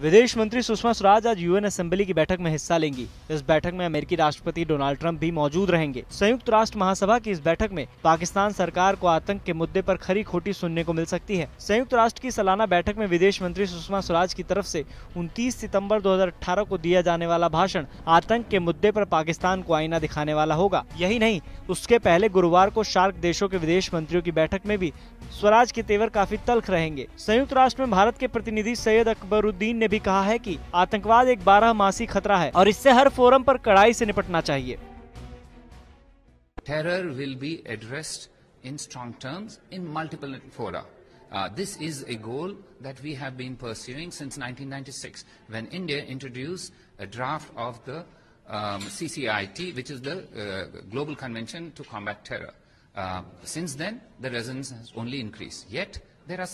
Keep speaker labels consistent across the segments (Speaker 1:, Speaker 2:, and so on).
Speaker 1: विदेश मंत्री सुषमा स्वराज आज यूएन असेंबली की बैठक में हिस्सा लेंगी। इस बैठक में अमेरिकी राष्ट्रपति डोनाल्ड ट्रंप भी मौजूद रहेंगे। संयुक्त राष्ट्र महासभा की इस बैठक में पाकिस्तान सरकार को आतंक के मुद्दे पर खरी खोटी सुनने को मिल सकती है। संयुक्त राष्ट्र की सालाना बैठक में विदेश मंत्री सुषमा स्वराज की तरफ़ से 29 सितंबर 2018 को दिया जाने वाला भाषण आतंक के मुद्दे पर पाकिस्तान को आईना दिखाने वाला होगा। यही नहीं, उसके पहले गुरुवार को शार्क देशों के विदेश मंत्रियों की बैठक में भी स्वराज के तेवर काफ़ी तल्ख रहेंगे। संयुक्त राष्ट्र में भारत के प्रतिनिधि सैयद अकबरुद्दीन ने भी कहा है कि आतंकवाद एक बारह मासी खतरा है और इससे हर फोरम पर कड़ाई से निपटना चाहिए।
Speaker 2: Terror will be addressed in strong terms in multiple fora this is a goal that we have been pursuing since 1996 when India introduce a draft of the CCIT which is the global convention to combat terror Uh, since then, the resonance has only increased. Yet, there are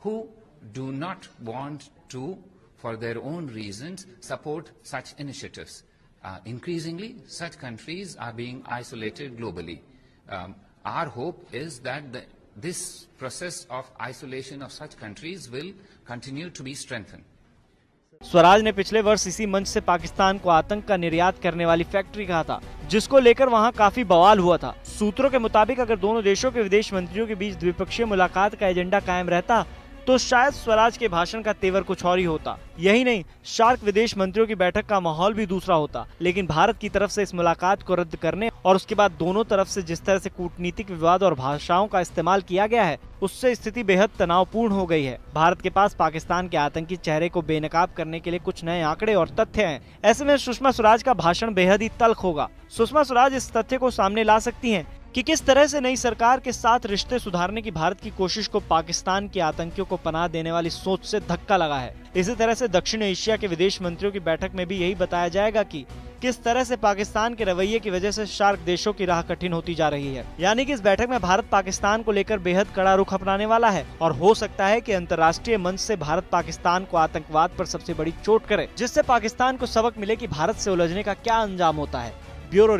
Speaker 2: who do not want to for their own reasons, support such initiatives. Uh, increasingly, such countries are being isolated globally. Um, our hope is that the, this process of isolation of such countries will continue to be strengthened.
Speaker 1: Swaraj ने पिछले वर्ष इसी मंच से पाकिस्तान को आतंक का निर्यात करने वाली फैक्ट्री कहा था जिसको लेकर वहाँ काफ़ी बवाल हुआ था सूत्रों के मुताबिक अगर दोनों देशों के विदेश मंत्रियों के बीच द्विपक्षीय मुलाकात का एजेंडा कायम रहता तो शायद स्वराज के भाषण का तेवर कुछ और ही होता। यही नहीं, शार्क विदेश मंत्रियों की बैठक का माहौल भी दूसरा होता, लेकिन भारत की तरफ़ से इस मुलाकात को रद्द करने और उसके बाद दोनों तरफ़ से जिस तरह से कूटनीतिक विवाद और भाषाओं का इस्तेमाल किया गया है, उससे स्थिति बेहद तनावपूर्ण हो गई है। भारत के पास पाकिस्तान के आतंकी चेहरे को बेनकाब करने के लिए कुछ नए आंकड़े और तथ्य हैं। ऐसे में सुषमा स्वराज का भाषण बेहद ही तल्ख होगा। सुषमा स्वराज इस तथ्य को सामने ला सकती हैं कि किस तरह से नई सरकार के साथ रिश्ते सुधारने की भारत की कोशिश को पाकिस्तान के आतंकियों को पनाह देने वाली सोच से धक्का लगा है। इसी तरह से दक्षिण एशिया के विदेश मंत्रियों की बैठक में भी यही बताया जाएगा कि किस तरह से पाकिस्तान के रवैये की वजह से शार्क देशों की राह कठिन होती जा रही है। यानी कि इस बैठक में भारत पाकिस्तान को लेकर बेहद कड़ा रुख अपनाने वाला है और हो सकता है कि अंतर्राष्ट्रीय मंच से भारत पाकिस्तान को आतंकवाद पर सबसे बड़ी चोट करे, जिससे पाकिस्तान को सबक मिले कि भारत से उलझने का क्या अंजाम होता है। ब्यूरो